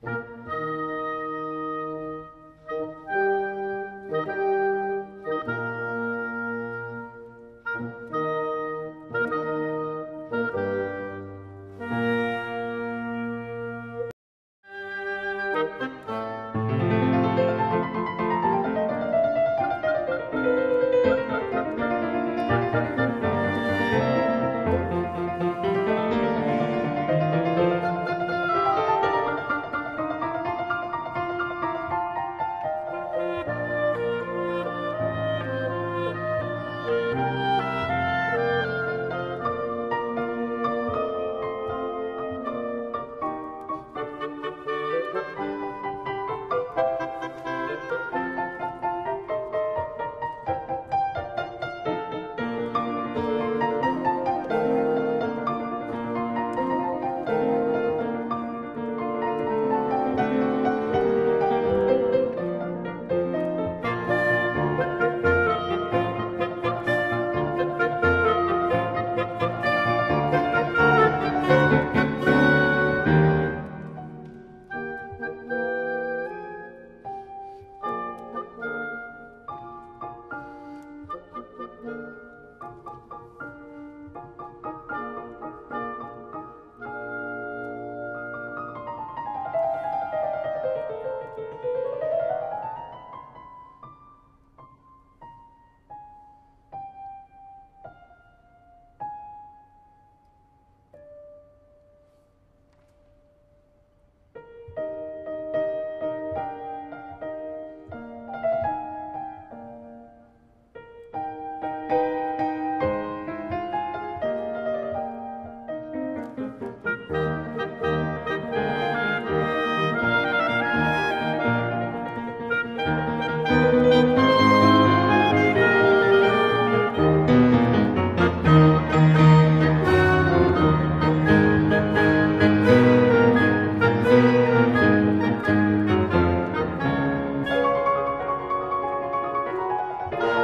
Música Bye.